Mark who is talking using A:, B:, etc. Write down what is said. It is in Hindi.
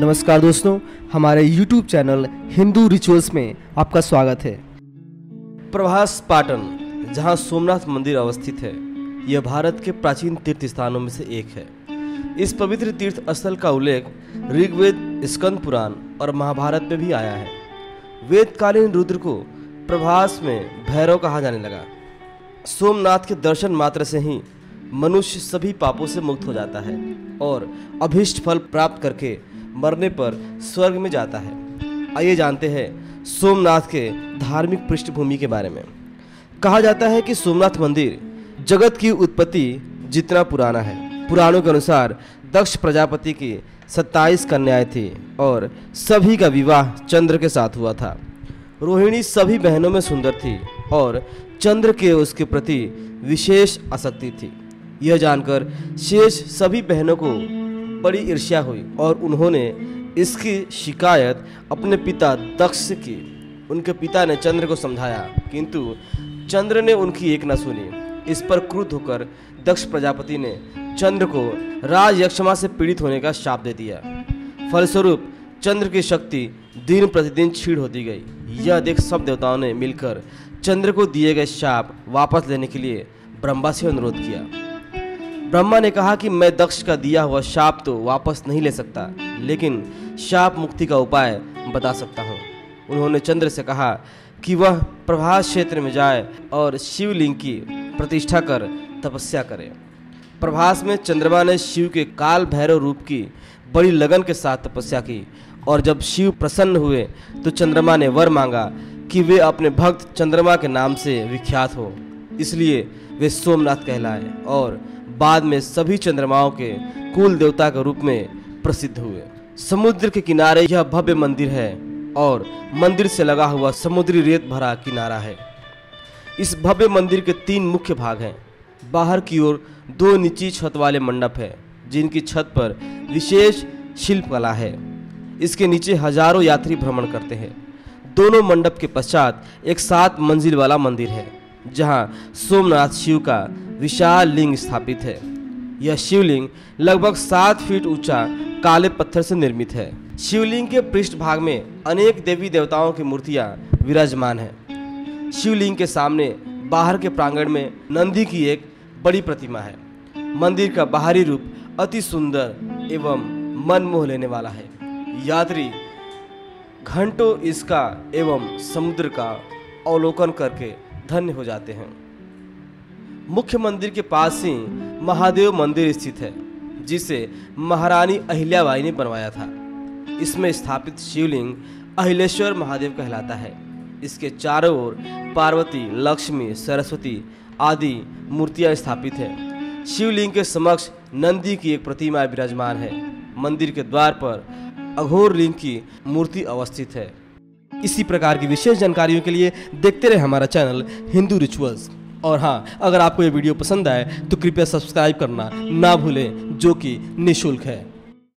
A: नमस्कार दोस्तों, हमारे YouTube चैनल हिंदू रिचुअल्स में आपका स्वागत है। प्रभास पाटन, जहाँ सोमनाथ मंदिर अवस्थित है, यह भारत के प्राचीन तीर्थ स्थानों में से एक है। इस पवित्र तीर्थ स्थल का उल्लेख ऋग्वेद, स्कंद पुराण और महाभारत में भी आया है। वेदकालीन रुद्र को प्रभास में भैरव कहा जाने लगा। सोमनाथ के दर्शन मात्र से ही मनुष्य सभी पापों से मुक्त हो जाता है और अभिष्ट फल प्राप्त करके मरने पर स्वर्ग में जाता है। आइए जानते हैं सोमनाथ के धार्मिक पृष्ठभूमि के बारे में। कहा जाता है कि सोमनाथ मंदिर जगत की उत्पत्ति जितना पुराना है। पुराणों के अनुसार दक्ष प्रजापति की 27 कन्याएँ थी और सभी का विवाह चंद्र के साथ हुआ था। रोहिणी सभी बहनों में सुंदर थी और चंद्र के उसके प्रति विशेष आसक्ति थी। यह जानकर शेष सभी बहनों को बड़ी ईर्ष्या हुई और उन्होंने इसकी शिकायत अपने पिता दक्ष की। उनके पिता ने चंद्र को समझाया, किंतु चंद्र ने उनकी एक न सुनी। इस पर क्रुद्ध होकर दक्ष प्रजापति ने चंद्र को राज यक्षमा से पीड़ित होने का शाप दे दिया। फलस्वरूप चंद्र की शक्ति दिन प्रतिदिन छीड़ होती गई। यह देख सब देवताओं ने मिलकर चंद्र को दिए गए शाप वापस लेने के लिए ब्रह्मा से अनुरोध किया। ब्रह्मा ने कहा कि मैं दक्ष का दिया हुआ शाप तो वापस नहीं ले सकता, लेकिन शाप मुक्ति का उपाय बता सकता हूँ। उन्होंने चंद्र से कहा कि वह प्रभास क्षेत्र में जाए और शिवलिंग की प्रतिष्ठा कर तपस्या करे। प्रभास में चंद्रमा ने शिव के काल भैरव रूप की बड़ी लगन के साथ तपस्या की और जब शिव प्रसन्न हुए तो चंद्रमा ने वर मांगा कि वे अपने भक्त चंद्रमा के नाम से विख्यात हो। इसलिए वे सोमनाथ कहलाए और बाद में सभी चंद्रमाओं के कुल देवता के रूप में प्रसिद्ध हुए। समुद्र के किनारे यह भव्य मंदिर है और मंदिर से लगा हुआ समुद्री रेत भरा किनारा है। इस भव्य मंदिर के तीन मुख्य भाग हैं। बाहर की ओर दो निची छत वाले मंडप है, जिनकी छत पर विशेष शिल्प कला है। इसके नीचे हज़ारों यात्री भ्रमण करते हैं। दोनों मंडप के पश्चात एक सात मंजिल वाला मंदिर है, जहाँ सोमनाथ शिव का विशाल लिंग स्थापित है। यह शिवलिंग लगभग सात फीट ऊँचा काले पत्थर से निर्मित है। शिवलिंग के पृष्ठ भाग में अनेक देवी देवताओं की मूर्तियाँ विराजमान हैं। शिवलिंग के सामने बाहर के प्रांगण में नंदी की एक बड़ी प्रतिमा है। मंदिर का बाहरी रूप अति सुंदर एवं मन मोह लेने वाला है। यात्री घंटों इसका एवं समुद्र का अवलोकन करके धन्य हो जाते हैं। मुख्य मंदिर के पास ही महादेव मंदिर स्थित है, जिसे महारानी अहिल्याबाई ने बनवाया था। इसमें स्थापित शिवलिंग अहिलेश्वर महादेव कहलाता है। इसके चारों ओर पार्वती, लक्ष्मी, सरस्वती आदि मूर्तियाँ स्थापित हैं। शिवलिंग के समक्ष नंदी की एक प्रतिमा विराजमान है। मंदिर के द्वार पर अघोर लिंग की मूर्ति अवस्थित है। इसी प्रकार की विशेष जानकारियों के लिए देखते रहे हमारा चैनल हिंदू रिचुअल्स। और हाँ अगर आपको ये वीडियो पसंद आए तो कृपया सब्सक्राइब करना ना भूलें, जो कि निःशुल्क है।